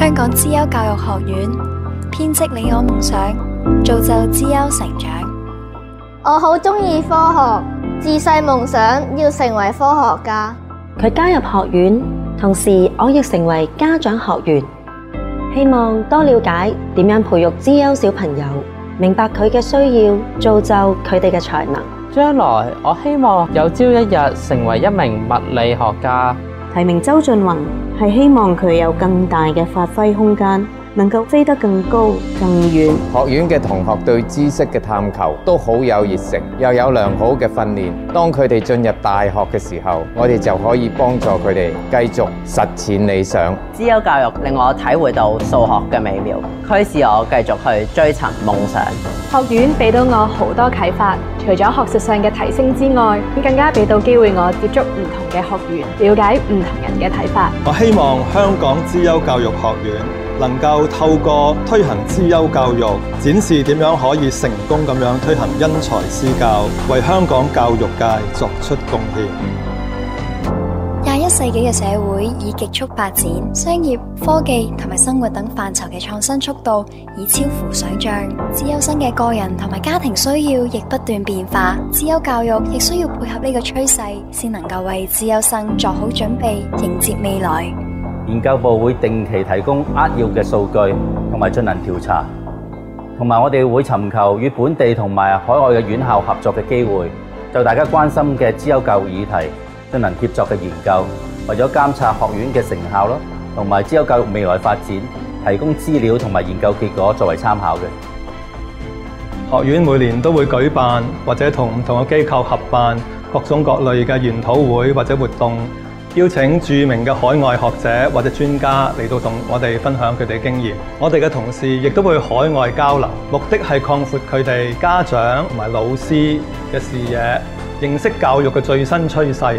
香港資優教育學院編織你我夢想，造就資優成長。我好鍾意科學，自細夢想要成為科學家。佢加入學院，同時我亦成為家長學員，希望多了解點樣培育資優小朋友，明白佢嘅需要，造就佢哋嘅才能。將來我希望有朝一日成為一名物理學家。提名周俊宏係希望佢有更大嘅發揮空間。能夠飛得更高更遠。學院嘅同學對知識嘅探求都好有熱誠，又有良好嘅訓練。當佢哋進入大學嘅時候，我哋就可以幫助佢哋繼續實踐理想。資優教育令我體會到數學嘅美妙，驅使我繼續去追尋夢想。學院俾到我好多啟發，除咗学术上嘅提升之外，更加俾到机会我接触唔同嘅学员，了解唔同人嘅睇法。我希望香港資優教育学院。能够透过推行資優教育，展示點樣可以成功咁樣推行因材施教，为香港教育界作出贡献。世纪嘅社會以极速發展，商業、科技同埋生活等範疇嘅創新速度已超乎想象。資優生嘅個人同埋家庭需要亦不斷變化，資優教育亦需要配合呢個趨勢，先能夠為資優生做好準備，迎接未來。研究部會定期提供扼要嘅數據，同埋進行調查，同埋我哋會尋求與本地同埋海外嘅院校合作嘅機會，就大家關心嘅資優教育議題進行協作嘅研究，為咗監察學院嘅成效咯，同埋資優教育未來發展提供資料同埋研究結果作為參考嘅。學院每年都會舉辦或者同唔同嘅機構合辦各種各類嘅研討會或者活動。邀請著名嘅海外學者或者專家嚟到同我哋分享佢哋經驗，我哋嘅同事亦都會海外交流，目的係擴闊佢哋家長同埋老師嘅視野，認識教育嘅最新趨勢，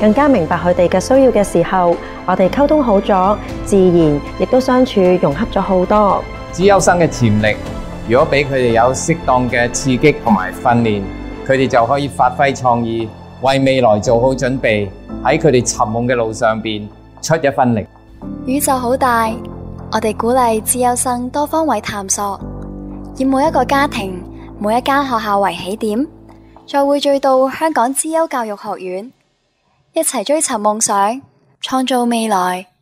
更加明白佢哋嘅需要嘅时候，我哋沟通好咗，自然亦都相处融洽咗好多。資優生嘅潜力。如果俾佢哋有适当嘅刺激同埋訓練，佢哋就可以发挥创意，为未来做好准备，喺佢哋寻梦嘅路上边出一分力。宇宙好大，我哋鼓勵資優生多方位探索，以每一个家庭、每一间学校为起点，再汇聚到香港資優教育学院，一齊追尋夢想，創造未來。